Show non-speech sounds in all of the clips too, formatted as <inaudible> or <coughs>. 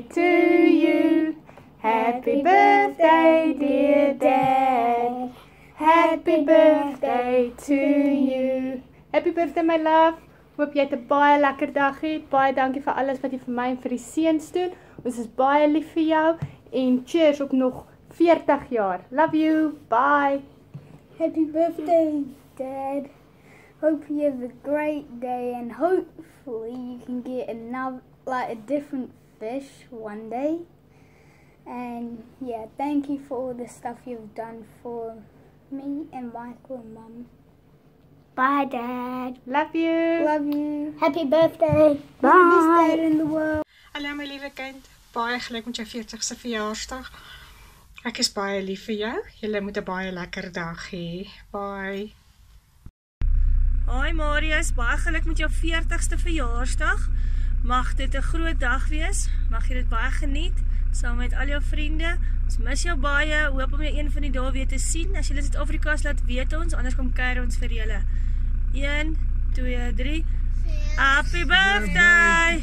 birthday to you. Happy birthday, dear Dad. Happy birthday to you. Happy birthday my love. Hoop jy het 'n baie lekker dag hê. Baie dankie vir alles wat jy vir my en vir die seuns doen. Ons is baie lief vir jou en cheers op nog 40 jaar. Love you. Bye. Happy birthday, Dad. Hope you have a great day and hopefully you can get another, like a different fish one day. And yeah, thank you for all the stuff you've done for me and Michael and Mum. Bye, Dad. Love you. Love you. Happy birthday. Best Bye. dad in the world. Hallo my liewe kind, baie geluk met jou 40ste verjaarsdag. Ek is baie lief vir jou. Jy moet 'n baie lekker dag hê. Bye. Hi Marius, baie geluk met jou 40ste verjaarsdag. Mag dit 'n groot dag wees. Mag jy dit baie geniet saam met al jou vriende. Ons mis jou baie. Hoop om jou een van die dae weer te sien. As jy in Suid-Afrika is, laat weet ons, anders kom kuier ons vir julle. 1 2 3 Happy birthday.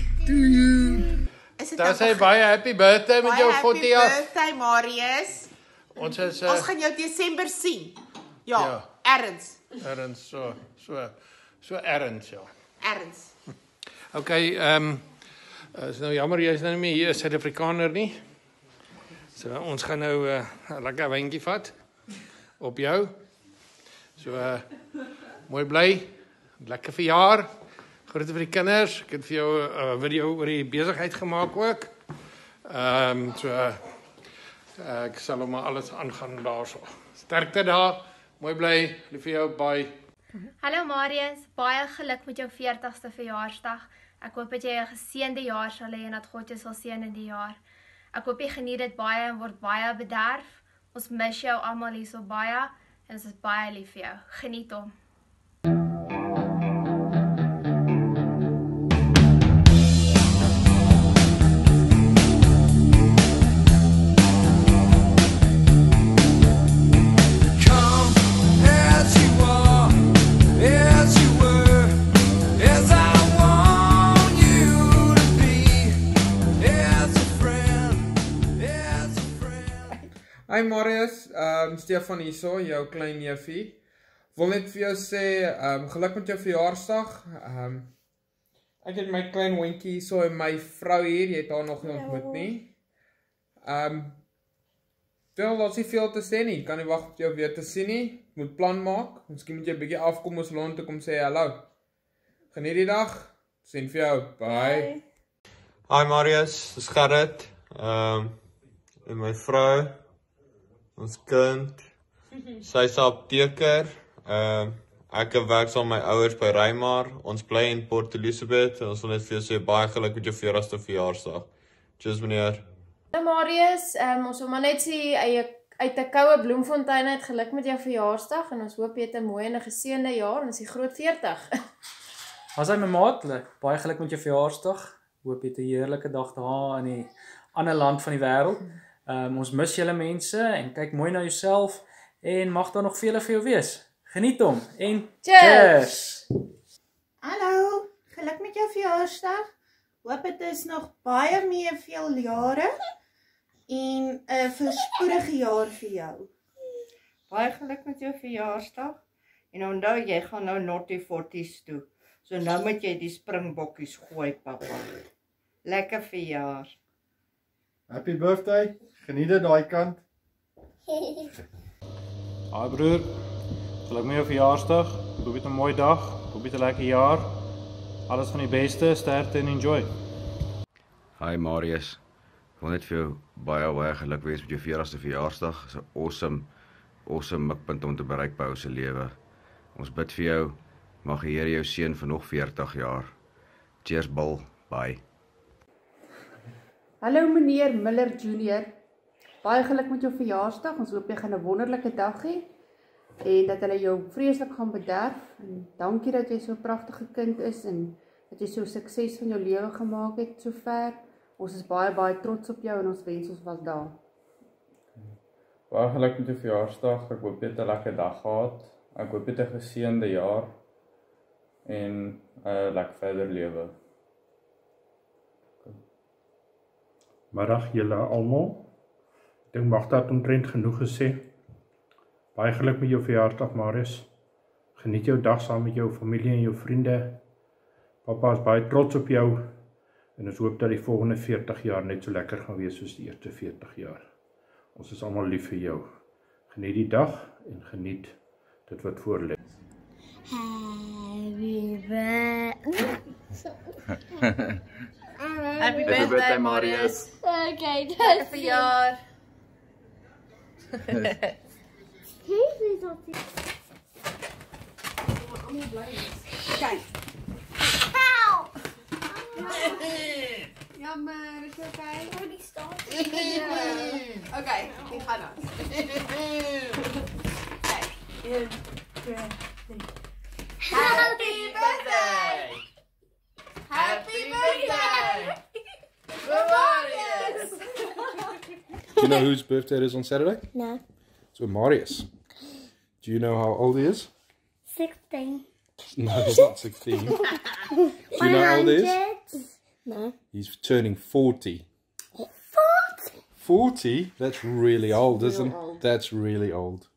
Is dit Dan nou sê baie happy birthday met jou happy 40 jaar. birthday Marius. Ons is Ons uh, gaan jou Desember sien. Ja, Ja. erns, erns so so so erns ja. erns. OK, ehm um, is nou jammer jy's nou nie meer hier Suid-Afrikaner nie. So ons gaan nou eh, 'n uh, lekker wyntjie vat op jou. So uh, mooi bly. Lekker verjaar. Groete vir die kinders. Ek het vir jou 'n uh, video oor die besigheid gemaak ook. Ehm um, so uh, ek sal hom alles aangaan daarso. Sterkte daar. Mooi bly. Lief vir jou. Bye. Hallo Marius, baie geluk met jou 40ste verjaarsdag. Ek hoop dat jy 'n geseënde jaar sal hê en dat God jou sal seën in die jaar. Ek hoop jy geniet dit baie en word baie bederf. Ons mis jou almal hierso baie en ons is baie lief vir jou. Geniet hom. Hi Marius, ehm um, Stefan hierso, jou klein neefie. Wil net vir jou sê, ehm um, geluk met jou verjaarsdag. Ehm um, ek het my klein hondjie hierso en my vrou hier, jy het haar nog nie ontmoet nie. Ehm um, Wel, daar's nie veel te sê nie. Kan nie wag om jou weer te sien nie. Moet plan maak. Miskien moet jy 'n bietjie afkom ons land toe kom sê hallo. Geniet die dag. Sien vir jou. Bye. Hi Marius, dis Gerrit. Ehm um, en my vrou, ons kind. Sy's 'n apteker. Ehm um, ek werk saam met my ouers by Reimar. Ons bly in Port Elizabeth ons wil net vir jou sê baie geluk met jou 40ste verjaarsdag. Cheers meneer. Hallo Marius, um, ons wil maar net sê uit uit 'n koue bloemfontein uit geluk met jou verjaarsdag en ons hoop jy het 'n mooi en 'n geseënde jaar en dis die groot 40. <laughs> As hy my maat, baie geluk met jou verjaarsdag. Hoop jy het 'n heerlike dag daar in die ander land van die wêreld. Ehm um, ons mis julle mense en kyk mooi na jouself en mag daar nog vele vir jou wees. Geniet hom en Cheers. cheers. Hallo, geluk met jou verjaarsdag. Hoop dit is nog baie meer veel jare en 'n voorspoedige jaar vir jou. Baie geluk met jou verjaarsdag. En onthou jy gaan nou Naughty Forties toe. So nou moet jy die springbokkies gooi, pappa. Lekker verjaar. Happy birthday. Geniet dit daai kant. <laughs> Haai broer. Geluk met jou verjaarsdag. Hoop jy 'n mooi dag. Hoop jy 'n lekker jaar. Alles van die beste, sterkte en enjoy. Hi Marius. Ek wil net vir jou baie baie geluk wens met jou 40ste verjaarsdag. Dis 'n awesome awesome mikpunt om te bereik by jou se lewe. Ons bid vir jou. Mag die Here jou seën vir nog 40 jaar. Cheers Bill. Bye. Hallo meneer Miller Junior. Baie geluk met jou verjaarsdag. Ons hoop jy gaan 'n wonderlike dag hê en dat hulle jou vreeslik gaan bederf. En dankie dat jy so 'n pragtige kind is en dat jy so sukses van jou lewe gemaak het sover. Ons is baie baie trots op jou en ons wens ons was daar. Baie geluk met jou verjaarsdag. Ek hoop jy het 'n lekker dag gehad. Ek hoop jy het 'n geseënde jaar en 'n uh, lekker verder lewe. Middag julle almal. Ek dink Magda het omtrent genoeg gesê. Baie geluk met jou verjaarsdag Marius. Geniet jou dag saam met jou familie en jou vriende. Pappa is baie trots op jou en ons hoop dat die volgende 40 jaar net so lekker gaan wees soos die eerste 40 jaar. Ons is almal lief vir jou. Geniet die dag en geniet dit wat voor lê. Happy birthday. <laughs> Happy birthday, Marius. Okay, Lekker that's verjaar. <laughs> Kyk. Help! Jammer, is jy okay? Moet die staan? Ja. Okay, ek gaan dan. Kyk. Happy you know whose birthday it is on Saturday? No. It's with Marius. Do you know how old he is? 16. No, he's not 16. <laughs> Do you know how old he is? No. He's turning 40. 40? 40? That's really old, isn't Real old. That's really old.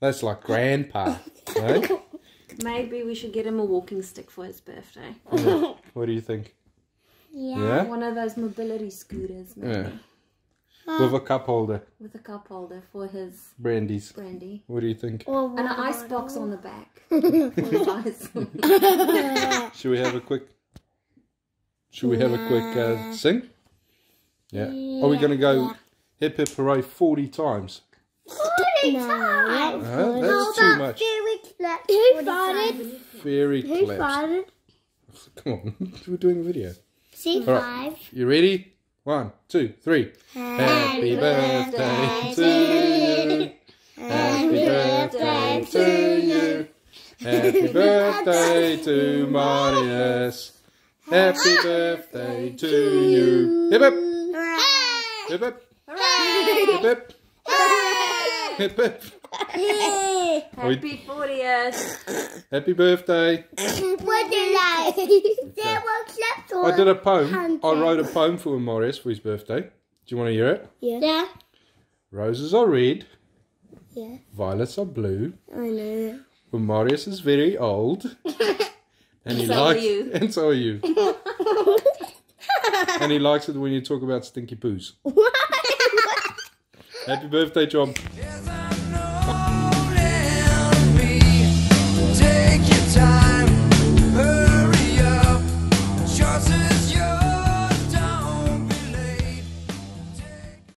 That's like grandpa. right? <laughs> Eh? Maybe we should get him a walking stick for his birthday. Yeah. What do you think? Yeah? One of those mobility scooters, maybe. Yeah. With a cup holder. With a cup holder for his Brandy's. brandy. What do you think? And an ice box on the back. <laughs> for his ice. <laughs> Should we have a quick Should we have a quick uh, sing? Yeah. Are we going to go hip hip hooray 40 times? 40 times? Uh, that's too much. Who farted? Very Who close. farted? <laughs> Come on, we're doing a video. C5. All right. You ready? One, two, three. Happy birthday to you. Happy birthday to you. Happy <laughs> birthday to Marius. Happy birthday to you. Hip hip. Hip hip. Hip hip. Hip hip. Happy 40th. <coughs> Happy birthday. <coughs> What did I? There was left I did a poem. I wrote a poem for Marius for his birthday. Do you want to hear it? Yeah. yeah. Roses are red, Yeah. violets are blue. I know. When Marius is very old, <laughs> and he So are likes, you. <laughs> and so are you, <laughs> and he likes it when you talk about stinky poos. Happy birthday, John.